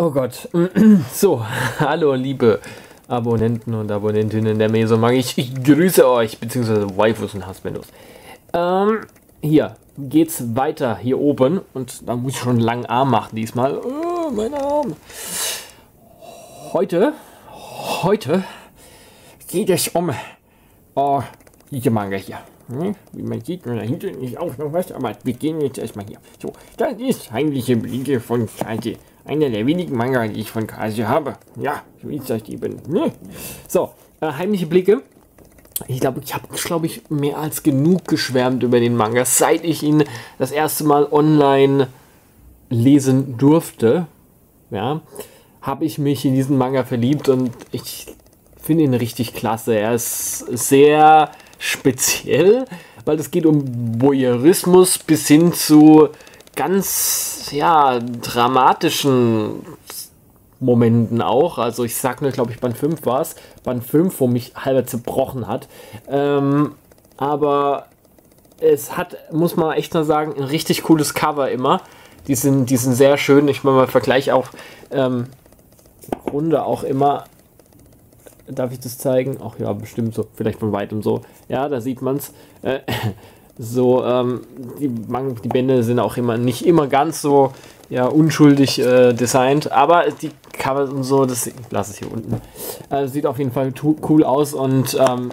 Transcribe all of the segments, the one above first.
Oh Gott. So, hallo liebe Abonnenten und Abonnentinnen der Mesomag. Ich, ich grüße euch, beziehungsweise Waifus und Husbandos. Ähm, hier geht's weiter hier oben und da muss ich schon einen langen Arm machen diesmal. Oh, mein Arm. Heute, heute geht es um oh, diese Manga hier. Hm? Wie man sieht, da hinten ist auch noch was, aber wir gehen jetzt erstmal hier. So, das ist heimliche Blicke von Kase. Einer der wenigen Manga, die ich von Kase habe. Ja, so ist das eben. Ne? So, äh, heimliche Blicke. Ich glaube, ich habe, glaube ich, mehr als genug geschwärmt über den Manga, seit ich ihn das erste Mal online lesen durfte. Ja, habe ich mich in diesen Manga verliebt und ich finde ihn richtig klasse. Er ist sehr speziell, weil es geht um Voyeurismus bis hin zu ganz ja dramatischen Momenten auch. Also ich sag nur, glaube ich, Band 5 war es. Band 5, wo mich halber zerbrochen hat. Ähm, aber es hat, muss man echt mal sagen, ein richtig cooles Cover immer. Die sind, die sind sehr schön. Ich meine, mal Vergleich auch ähm, Runde auch immer Darf ich das zeigen? Ach ja, bestimmt so. Vielleicht von weitem so. Ja, da sieht man es. Äh, so, ähm, die, die Bände sind auch immer nicht immer ganz so ja, unschuldig äh, designt, aber die Cover und so, das lasse es hier unten. Äh, sieht auf jeden Fall cool aus und ähm,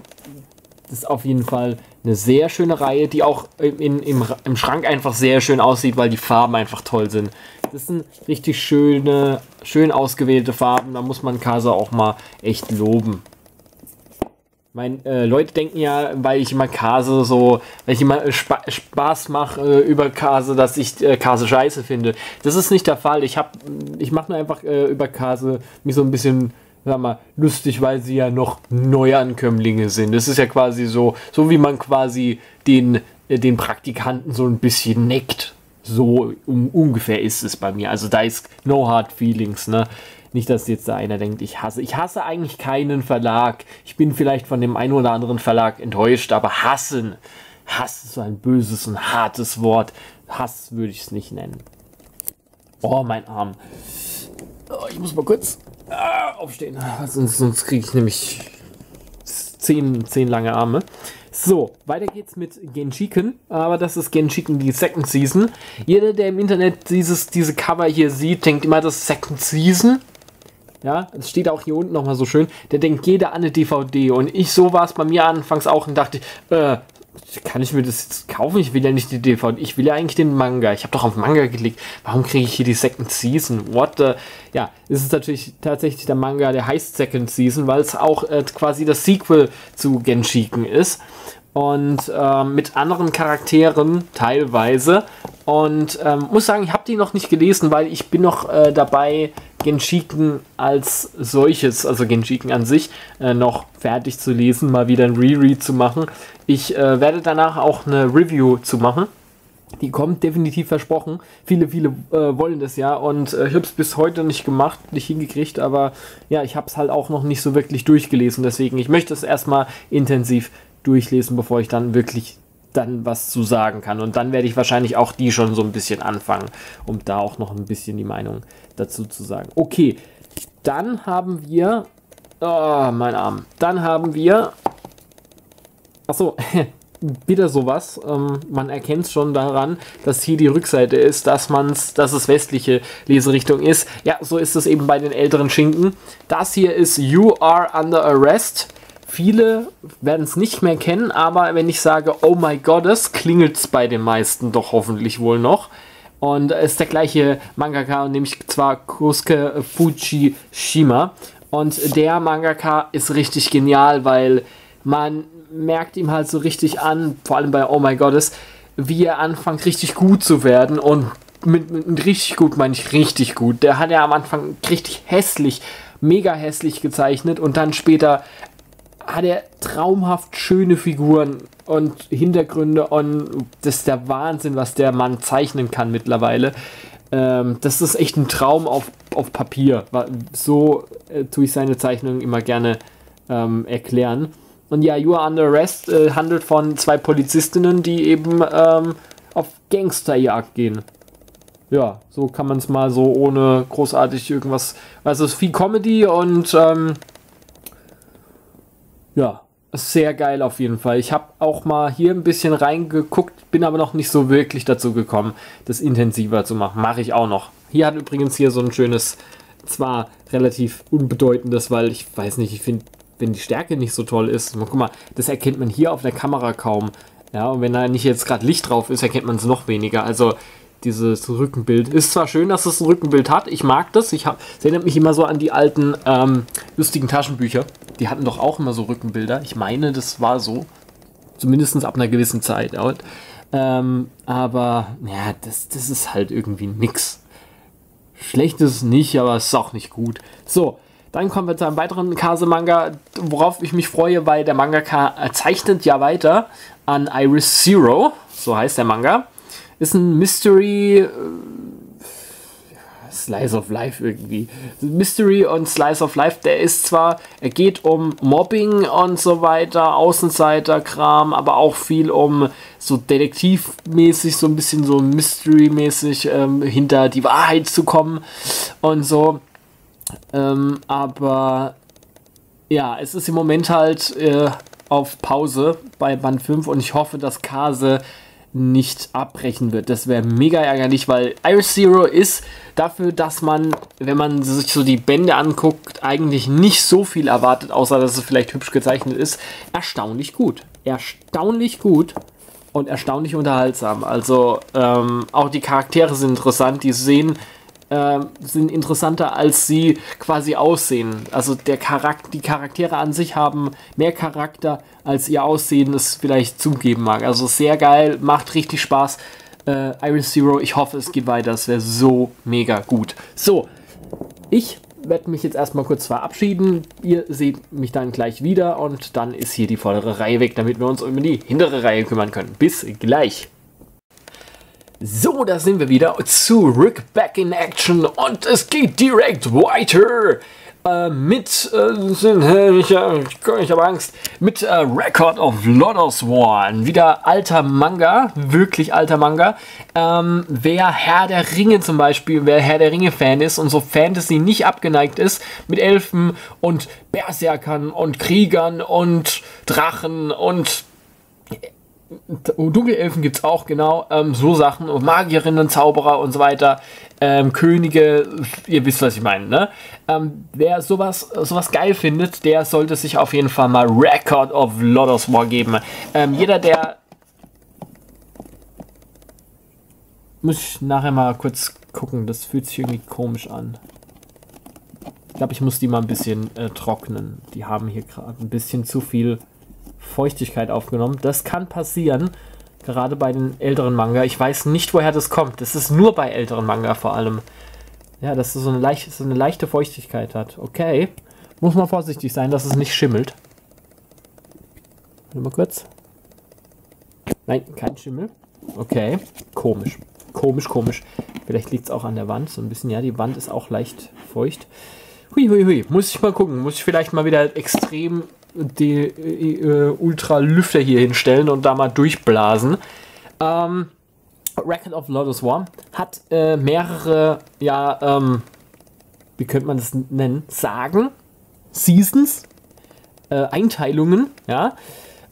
ist auf jeden Fall eine sehr schöne Reihe, die auch in, im, im Schrank einfach sehr schön aussieht, weil die Farben einfach toll sind. Das sind richtig schöne, schön ausgewählte Farben. Da muss man Kasa auch mal echt loben. Mein, äh, Leute denken ja, weil ich immer Kase so, weil ich immer äh, Spa Spaß mache äh, über Kase, dass ich äh, Kase scheiße finde. Das ist nicht der Fall. Ich hab, ich mache nur einfach äh, über Kase mich so ein bisschen, sag mal, lustig, weil sie ja noch Neuankömmlinge sind. Das ist ja quasi so, so wie man quasi den, äh, den Praktikanten so ein bisschen neckt. So um, ungefähr ist es bei mir. Also da ist no hard feelings, ne? Nicht, dass jetzt da einer denkt, ich hasse. Ich hasse eigentlich keinen Verlag. Ich bin vielleicht von dem einen oder anderen Verlag enttäuscht, aber hassen. Hass ist so ein böses und hartes Wort. Hass würde ich es nicht nennen. Oh, mein Arm. Oh, ich muss mal kurz ah, aufstehen. Sonst, sonst kriege ich nämlich zehn, zehn lange Arme. So, weiter geht's mit Genshiken, aber das ist Genshiken die Second Season. Jeder, der im Internet dieses, diese Cover hier sieht, denkt immer, das ist Second Season. Ja, es steht auch hier unten nochmal so schön. Der denkt jeder an eine DVD. Und ich, so war es bei mir anfangs auch und dachte, äh, kann ich mir das jetzt kaufen? Ich will ja nicht die DVD, ich will ja eigentlich den Manga. Ich habe doch auf Manga geklickt. Warum kriege ich hier die Second Season? What the? Ja, es ist natürlich tatsächlich der Manga, der heißt Second Season, weil es auch äh, quasi das Sequel zu Genshiken ist. Und äh, mit anderen Charakteren teilweise. Und ähm, muss sagen, ich habe die noch nicht gelesen, weil ich bin noch äh, dabei, Genshiken als solches, also Genshiken an sich, äh, noch fertig zu lesen, mal wieder ein Reread zu machen. Ich äh, werde danach auch eine Review zu machen. Die kommt definitiv versprochen. Viele, viele äh, wollen das ja und äh, ich habe es bis heute nicht gemacht, nicht hingekriegt, aber ja, ich habe es halt auch noch nicht so wirklich durchgelesen. Deswegen, ich möchte es erstmal intensiv durchlesen, bevor ich dann wirklich dann was zu sagen kann. Und dann werde ich wahrscheinlich auch die schon so ein bisschen anfangen, um da auch noch ein bisschen die Meinung dazu zu sagen. Okay, dann haben wir. Oh, mein Arm. Dann haben wir. Achso, wieder sowas. Ähm, man erkennt es schon daran, dass hier die Rückseite ist, dass man's, dass es westliche Leserichtung ist. Ja, so ist es eben bei den älteren Schinken. Das hier ist You Are Under Arrest. Viele werden es nicht mehr kennen, aber wenn ich sage Oh my Goddess, klingelt es bei den meisten doch hoffentlich wohl noch. Und es ist der gleiche Mangaka, nämlich zwar Kosuke Fujishima. Und der Mangaka ist richtig genial, weil man merkt ihm halt so richtig an, vor allem bei Oh My Goddess, wie er anfängt richtig gut zu werden und mit, mit, richtig gut meine ich richtig gut. Der hat ja am Anfang richtig hässlich, mega hässlich gezeichnet und dann später hat er traumhaft schöne Figuren und Hintergründe und das ist der Wahnsinn, was der Mann zeichnen kann mittlerweile. Ähm, das ist echt ein Traum auf, auf Papier. So äh, tue ich seine Zeichnungen immer gerne ähm, erklären. Und ja, You Are Under Arrest äh, handelt von zwei Polizistinnen, die eben ähm, auf Gangsterjagd gehen. ja, so kann man es mal so ohne großartig irgendwas. Also es ist viel Comedy und ähm, ja, sehr geil auf jeden Fall. Ich habe auch mal hier ein bisschen reingeguckt, bin aber noch nicht so wirklich dazu gekommen, das intensiver zu machen. Mache ich auch noch. Hier hat übrigens hier so ein schönes, zwar relativ unbedeutendes, weil ich weiß nicht, ich finde, wenn die Stärke nicht so toll ist, guck mal, das erkennt man hier auf der Kamera kaum. Ja, und wenn da nicht jetzt gerade Licht drauf ist, erkennt man es noch weniger. Also dieses Rückenbild. Ist zwar schön, dass es ein Rückenbild hat, ich mag das. Ich hab, es erinnert mich immer so an die alten ähm, lustigen Taschenbücher. Die hatten doch auch immer so Rückenbilder. Ich meine, das war so. Zumindest ab einer gewissen Zeit. Ähm, aber ja, das, das ist halt irgendwie nix. Schlecht ist nicht, aber es ist auch nicht gut. So, dann kommen wir zu einem weiteren Kase-Manga, worauf ich mich freue, weil der Mangaka zeichnet ja weiter an Iris Zero. So heißt der Manga. Ist ein Mystery. Äh, Slice of Life irgendwie. Mystery und Slice of Life, der ist zwar, er geht um Mobbing und so weiter, Außenseiter-Kram, aber auch viel um so detektivmäßig, so ein bisschen so Mystery-mäßig ähm, hinter die Wahrheit zu kommen und so. Ähm, aber ja, es ist im Moment halt äh, auf Pause bei Band 5 und ich hoffe, dass Kase nicht abbrechen wird. Das wäre mega ärgerlich, weil Iris Zero ist dafür, dass man, wenn man sich so die Bände anguckt, eigentlich nicht so viel erwartet, außer dass es vielleicht hübsch gezeichnet ist, erstaunlich gut. Erstaunlich gut und erstaunlich unterhaltsam. Also ähm, auch die Charaktere sind interessant, die sehen äh, sind interessanter, als sie quasi aussehen. Also der Charakter, die Charaktere an sich haben mehr Charakter, als ihr Aussehen es vielleicht zugeben mag. Also sehr geil, macht richtig Spaß. Äh, Iron Zero, ich hoffe, es geht weiter. Es wäre so mega gut. So, ich werde mich jetzt erstmal kurz verabschieden. Ihr seht mich dann gleich wieder und dann ist hier die vordere Reihe weg, damit wir uns um die hintere Reihe kümmern können. Bis gleich. So, da sind wir wieder zurück, back in action und es geht direkt weiter äh, mit, äh, ich, ich habe Angst, mit äh, Record of Lodos War. Wieder alter Manga, wirklich alter Manga. Ähm, wer Herr der Ringe zum Beispiel, wer Herr der Ringe Fan ist und so Fantasy nicht abgeneigt ist, mit Elfen und Berserkern und Kriegern und Drachen und Dunkelelfen gibt es auch, genau. Ähm, so Sachen. Und Magierinnen, Zauberer und so weiter. Ähm, Könige, ihr wisst, was ich meine, ne? Ähm, wer sowas, sowas geil findet, der sollte sich auf jeden Fall mal Record of Lodos War geben. Ähm, jeder, der. Muss ich nachher mal kurz gucken, das fühlt sich irgendwie komisch an. Ich glaube, ich muss die mal ein bisschen äh, trocknen. Die haben hier gerade ein bisschen zu viel Feuchtigkeit aufgenommen. Das kann passieren, gerade bei den älteren Manga. Ich weiß nicht, woher das kommt. Das ist nur bei älteren Manga vor allem. Ja, dass es so eine, leicht, so eine leichte Feuchtigkeit hat. Okay. Muss man vorsichtig sein, dass es nicht schimmelt. Warte mal kurz. Nein, kein Schimmel. Okay. Komisch. Komisch, komisch. Vielleicht liegt es auch an der Wand. So ein bisschen, ja, die Wand ist auch leicht feucht. Hui, hui, hui. Muss ich mal gucken. Muss ich vielleicht mal wieder extrem die äh, Ultralüfter hier hinstellen und da mal durchblasen. Ähm, Record of Lotus War hat äh, mehrere, ja, ähm, wie könnte man das nennen? Sagen, Seasons, äh, Einteilungen, ja.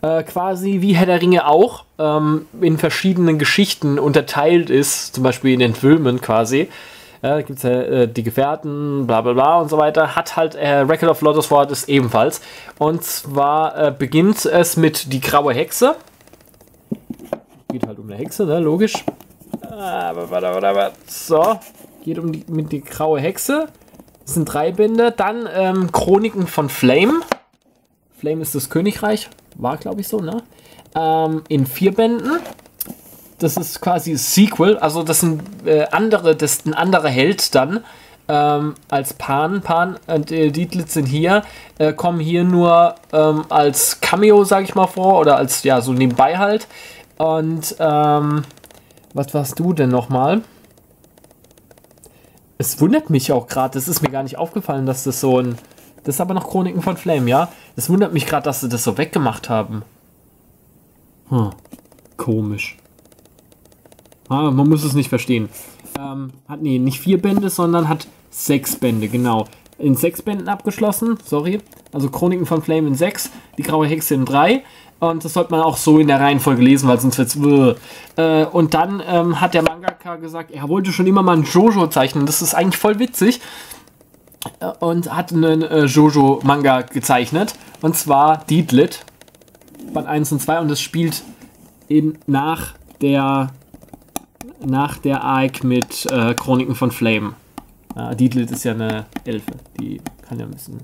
Äh, quasi wie Herr der Ringe auch ähm, in verschiedenen Geschichten unterteilt ist, zum Beispiel in den Filmen quasi ja, gibt es ja äh, die Gefährten, bla bla bla und so weiter, hat halt äh, Record of Lotus War das ebenfalls. Und zwar äh, beginnt es mit die graue Hexe. Geht halt um eine Hexe, ne? Logisch. Aber. So, geht um die, mit die graue Hexe. Das sind drei Bände. Dann ähm, Chroniken von Flame. Flame ist das Königreich. War, glaube ich, so, ne? Ähm, in vier Bänden das ist quasi Sequel, also das sind äh, andere, das ist ein anderer Held dann ähm, als Pan. Pan und äh, Dietlitz sind hier, äh, kommen hier nur ähm, als Cameo, sag ich mal, vor oder als ja so nebenbei halt. Und ähm, was warst du denn nochmal? Es wundert mich auch gerade, das ist mir gar nicht aufgefallen, dass das so ein. Das ist aber noch Chroniken von Flame, ja? Es wundert mich gerade, dass sie das so weggemacht haben. Hm. Komisch. Ah, man muss es nicht verstehen. ähm, hat, nee, nicht vier Bände, sondern hat sechs Bände, genau. In sechs Bänden abgeschlossen, sorry. Also Chroniken von Flame in sechs, die Graue Hexe in drei. Und das sollte man auch so in der Reihenfolge lesen, weil sonst wird's. Äh, und dann ähm, hat der Mangaka gesagt, er wollte schon immer mal ein Jojo zeichnen. Das ist eigentlich voll witzig. Äh, und hat einen äh, Jojo-Manga gezeichnet. Und zwar Deedlit. Band 1 und 2. Und es spielt in, nach der nach der Arc mit äh, Chroniken von Flame. Ja, Deedlit ist ja eine Elfe. Die kann ja ein bisschen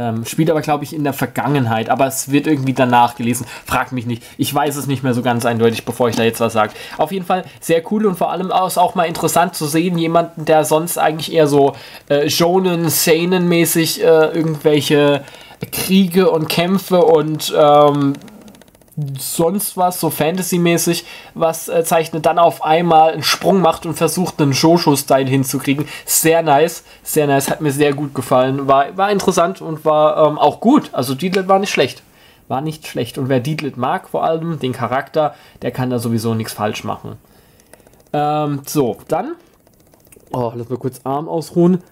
ähm, spielt aber, glaube ich, in der Vergangenheit. Aber es wird irgendwie danach gelesen. Frag mich nicht. Ich weiß es nicht mehr so ganz eindeutig, bevor ich da jetzt was sage. Auf jeden Fall sehr cool und vor allem ist auch mal interessant zu sehen, jemanden, der sonst eigentlich eher so äh, Shonen, Seinen-mäßig äh, irgendwelche Kriege und Kämpfe und ähm, sonst was, so Fantasy-mäßig, was äh, zeichnet, dann auf einmal einen Sprung macht und versucht, einen Shosho-Style hinzukriegen. Sehr nice, sehr nice, hat mir sehr gut gefallen. War, war interessant und war ähm, auch gut. Also Diedlet war nicht schlecht. War nicht schlecht. Und wer Diedlet mag, vor allem den Charakter, der kann da sowieso nichts falsch machen. Ähm, so, dann. Oh, lass mal kurz Arm ausruhen.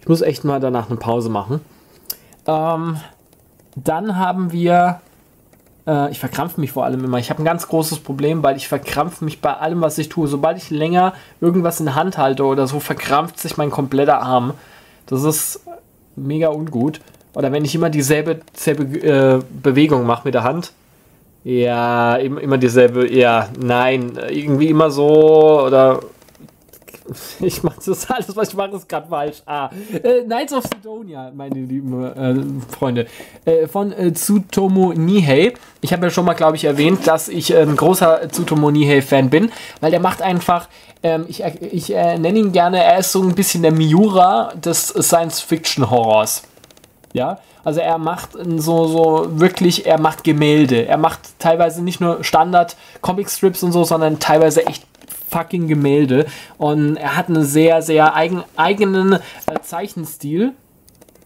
Ich muss echt mal danach eine Pause machen. Ähm, dann haben wir äh, ich verkrampfe mich vor allem immer. Ich habe ein ganz großes Problem, weil ich verkrampfe mich bei allem, was ich tue. Sobald ich länger irgendwas in der Hand halte oder so, verkrampft sich mein kompletter Arm. Das ist mega ungut. Oder wenn ich immer dieselbe, dieselbe äh, Bewegung mache mit der Hand. Ja, immer dieselbe, ja, nein, irgendwie immer so oder ich mache das alles, was ich mache, ist gerade falsch. Ah, äh, Knights of Sidonia, meine lieben äh, Freunde, äh, von äh, Tsutomu Nihei. Ich habe ja schon mal, glaube ich, erwähnt, dass ich ein großer Tsutomu Nihei-Fan bin, weil der macht einfach, ähm, ich, ich äh, nenne ihn gerne, er ist so ein bisschen der Miura des Science-Fiction-Horrors. Ja, also er macht so, so wirklich, er macht Gemälde. Er macht teilweise nicht nur Standard Comic-Strips und so, sondern teilweise echt fucking Gemälde. Und er hat einen sehr, sehr eigen, eigenen äh, Zeichenstil.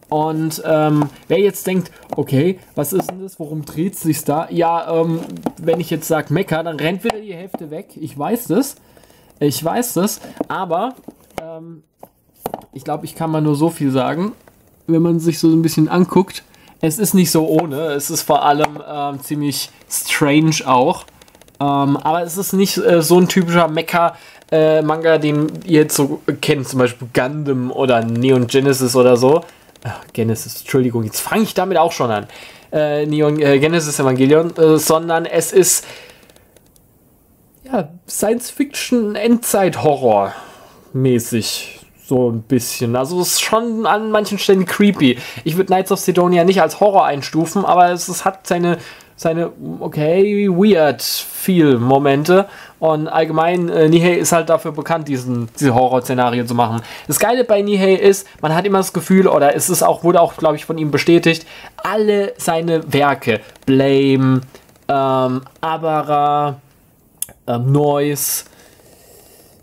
Und ähm, wer jetzt denkt, okay, was ist denn das, worum dreht sich da? Ja, ähm, wenn ich jetzt sage Mecker, dann rennt wieder die Hälfte weg. Ich weiß das. Ich weiß das. Aber ähm, ich glaube, ich kann mal nur so viel sagen. Wenn man sich so ein bisschen anguckt, es ist nicht so ohne. Es ist vor allem ähm, ziemlich strange auch. Ähm, aber es ist nicht äh, so ein typischer Mecha-Manga, äh, den ihr jetzt so kennt, zum Beispiel Gundam oder Neon Genesis oder so. Ach, Genesis, Entschuldigung, jetzt fange ich damit auch schon an. Äh, Neon äh, Genesis Evangelion, äh, sondern es ist ja, Science-Fiction, Endzeit-Horror mäßig. So ein bisschen. Also es ist schon an manchen Stellen creepy. Ich würde Knights of Sidonia nicht als Horror einstufen, aber es, es hat seine seine, okay, weird viel Momente. Und allgemein, äh, Nihei ist halt dafür bekannt, diesen, diese Horrorszenarien zu machen. Das Geile bei Nihei ist, man hat immer das Gefühl, oder es ist auch, wurde auch, glaube ich, von ihm bestätigt, alle seine Werke, Blame, ähm, Abara, ähm, Noise,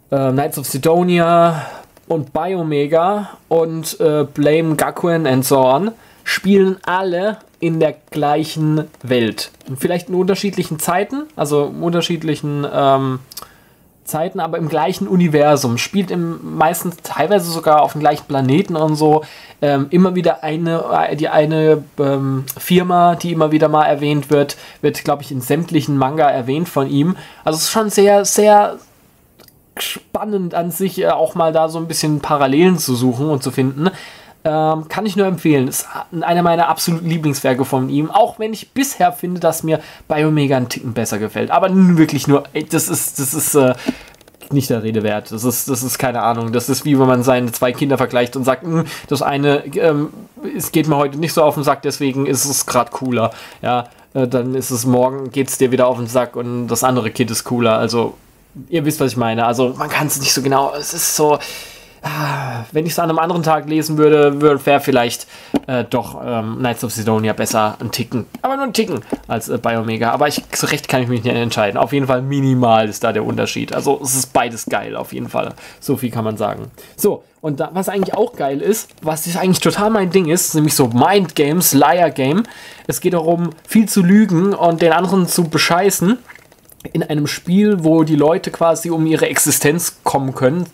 äh, Knights of Sidonia und Biomega und äh, Blame Gakuen and so on, spielen alle in der gleichen Welt. Vielleicht in unterschiedlichen Zeiten, also in unterschiedlichen ähm, Zeiten, aber im gleichen Universum. Spielt im meistens teilweise sogar auf dem gleichen Planeten und so. Ähm, immer wieder eine, äh, die eine ähm, Firma, die immer wieder mal erwähnt wird, wird, glaube ich, in sämtlichen Manga erwähnt von ihm. Also es ist schon sehr, sehr spannend an sich, äh, auch mal da so ein bisschen Parallelen zu suchen und zu finden. Ähm, kann ich nur empfehlen. Ist einer meiner absoluten Lieblingswerke von ihm. Auch wenn ich bisher finde, dass mir Biomega einen Ticken besser gefällt. Aber wirklich nur, ey, das ist, das ist äh, nicht der Rede wert. Das ist, das ist keine Ahnung. Das ist wie wenn man seine zwei Kinder vergleicht und sagt, hm, das eine, ähm, es geht mir heute nicht so auf den Sack, deswegen ist es gerade cooler. Ja, äh, dann ist es morgen, geht es dir wieder auf den Sack und das andere Kind ist cooler. Also, ihr wisst, was ich meine. Also, man kann es nicht so genau. Es ist so wenn ich es an einem anderen Tag lesen würde, wäre vielleicht äh, doch ähm, Knights of Sidonia besser ein Ticken. Aber nur ein Ticken als äh, Biomega. Aber ich, so recht kann ich mich nicht entscheiden. Auf jeden Fall minimal ist da der Unterschied. Also es ist beides geil, auf jeden Fall. So viel kann man sagen. So, und da, was eigentlich auch geil ist, was ist eigentlich total mein Ding ist, nämlich so Mind Games, Liar Game. Es geht darum, viel zu lügen und den anderen zu bescheißen. in einem Spiel, wo die Leute quasi um ihre Existenz kommen können.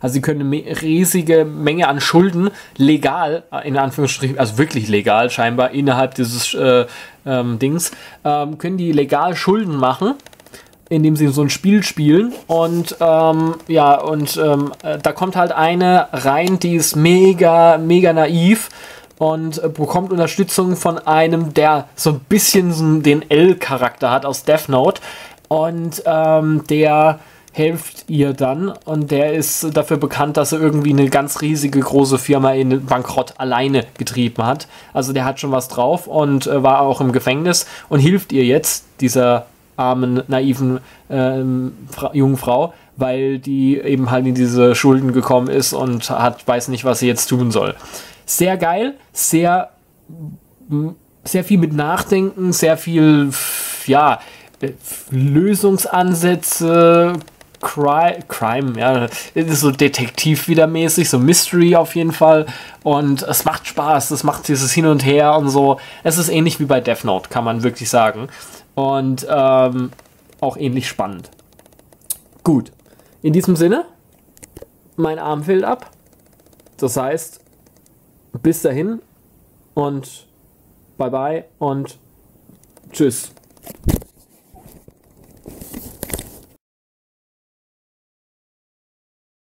Also sie können eine riesige Menge an Schulden legal, äh, in Anführungsstrichen, also wirklich legal scheinbar innerhalb dieses äh, ähm, Dings, ähm, können die legal Schulden machen, indem sie so ein Spiel spielen. Und ähm, ja, und ähm, äh, da kommt halt eine rein, die ist mega, mega naiv und äh, bekommt Unterstützung von einem, der so ein bisschen so den L-Charakter hat aus Death Note. Und ähm, der hilft ihr dann und der ist dafür bekannt, dass er irgendwie eine ganz riesige große Firma in Bankrott alleine getrieben hat. Also der hat schon was drauf und äh, war auch im Gefängnis und hilft ihr jetzt, dieser armen, naiven ähm, jungen Frau, weil die eben halt in diese Schulden gekommen ist und hat, weiß nicht, was sie jetzt tun soll. Sehr geil, sehr, sehr viel mit Nachdenken, sehr viel, ja, Lösungsansätze, Crime, ja, ist so Detektiv wieder mäßig, so Mystery auf jeden Fall. Und es macht Spaß, es macht dieses Hin und Her und so. Es ist ähnlich wie bei Death Note, kann man wirklich sagen. Und ähm, auch ähnlich spannend. Gut, in diesem Sinne, mein Arm fällt ab. Das heißt, bis dahin und bye bye und tschüss.